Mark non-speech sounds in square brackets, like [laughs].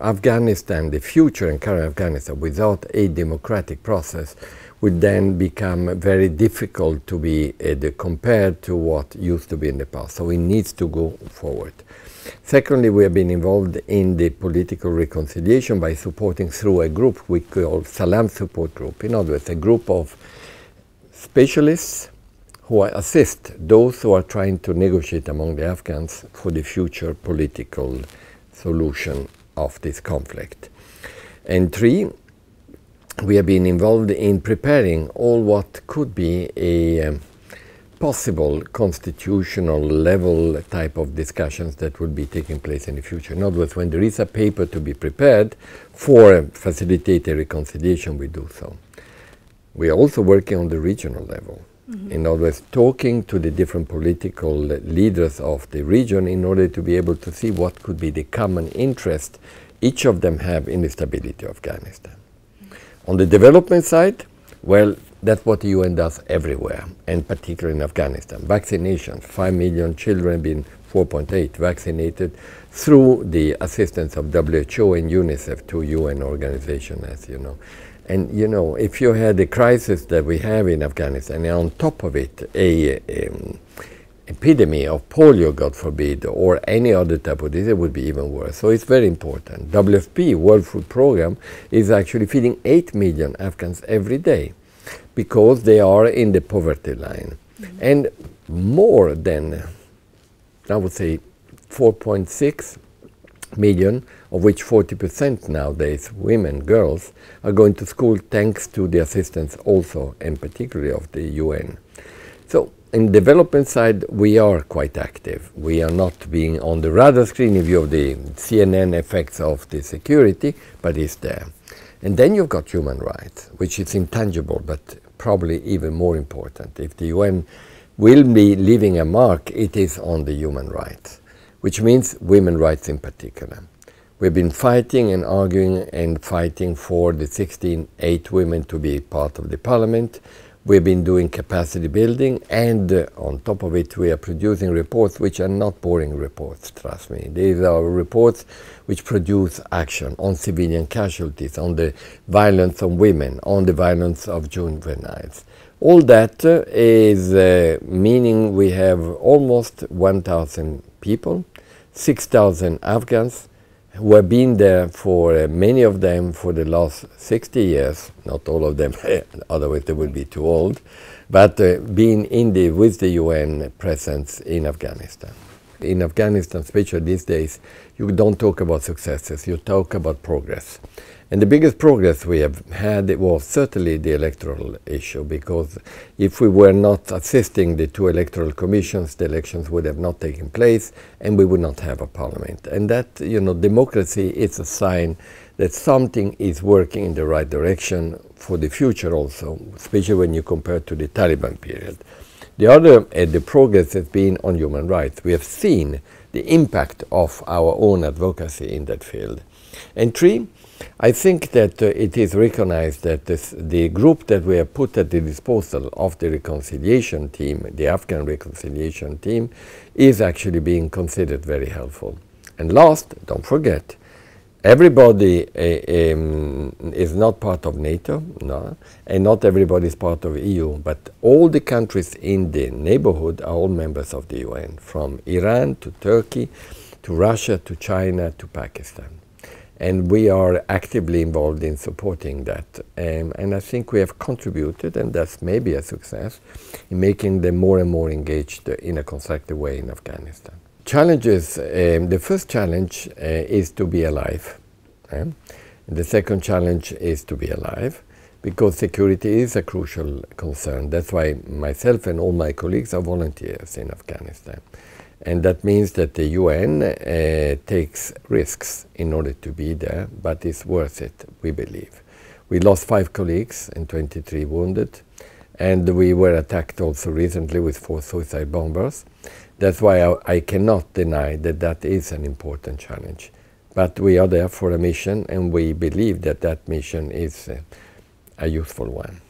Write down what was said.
Afghanistan, the future and current Afghanistan, without a democratic process, would then become very difficult to be uh, compared to what used to be in the past. So it needs to go forward. Secondly, we have been involved in the political reconciliation by supporting through a group we call Salam Support Group. In other words, a group of specialists who assist those who are trying to negotiate among the Afghans for the future political solution of this conflict. And three, we have been involved in preparing all what could be a um, possible constitutional level type of discussions that would be taking place in the future. In other words, when there is a paper to be prepared for facilitate a reconciliation, we do so. We are also working on the regional level. Mm -hmm. In talking to the different political leaders of the region in order to be able to see what could be the common interest each of them have in the stability of Afghanistan. On the development side, well, that's what the UN does everywhere, and particularly in Afghanistan. Vaccinations, 5 million children being 4.8 vaccinated through the assistance of WHO and UNICEF, two UN organizations, as you know. And you know, if you had the crisis that we have in Afghanistan, and on top of it, a um, epidemic of polio, God forbid, or any other type of disease, it would be even worse. So it's very important. WFP, World Food Program, is actually feeding 8 million Afghans every day because they are in the poverty line. Mm -hmm. And more than, I would say, 4.6 million, of which 40% nowadays, women, girls, are going to school thanks to the assistance also, and particularly of the UN. So in development side, we are quite active. We are not being on the radar screen in view of the CNN effects of the security, but it's there. And then you've got human rights, which is intangible, but probably even more important. If the UN will be leaving a mark, it is on the human rights, which means women rights in particular. We've been fighting and arguing and fighting for the 16 8 women to be part of the parliament. We've been doing capacity building, and uh, on top of it, we are producing reports which are not boring reports, trust me. These are reports which produce action on civilian casualties, on the violence on women, on the violence of juveniles. All that uh, is uh, meaning we have almost 1,000 people, 6,000 Afghans, who have been there for uh, many of them for the last 60 years, not all of them, [laughs] otherwise they would be too old, but uh, being in the, with the UN presence in Afghanistan. In Afghanistan, especially these days, you don't talk about successes, you talk about progress. And the biggest progress we have had was certainly the electoral issue, because if we were not assisting the two electoral commissions, the elections would have not taken place, and we would not have a parliament. And that, you know, democracy is a sign that something is working in the right direction for the future also, especially when you compare to the Taliban period. The other, uh, the progress has been on human rights. We have seen the impact of our own advocacy in that field. And three, I think that uh, it is recognized that this, the group that we have put at the disposal of the reconciliation team, the Afghan reconciliation team, is actually being considered very helpful. And last, don't forget, everybody uh, um, is not part of NATO, no, and not everybody is part of EU, but all the countries in the neighborhood are all members of the UN, from Iran to Turkey, to Russia, to China, to Pakistan and we are actively involved in supporting that. Um, and I think we have contributed, and that's maybe a success, in making them more and more engaged in a constructive way in Afghanistan. Challenges, um, the first challenge uh, is to be alive. Um, the second challenge is to be alive because security is a crucial concern. That's why myself and all my colleagues are volunteers in Afghanistan. And that means that the UN uh, takes risks in order to be there, but it's worth it, we believe. We lost five colleagues and 23 wounded, and we were attacked also recently with four suicide bombers. That's why I, I cannot deny that that is an important challenge. But we are there for a mission, and we believe that that mission is uh, a useful one.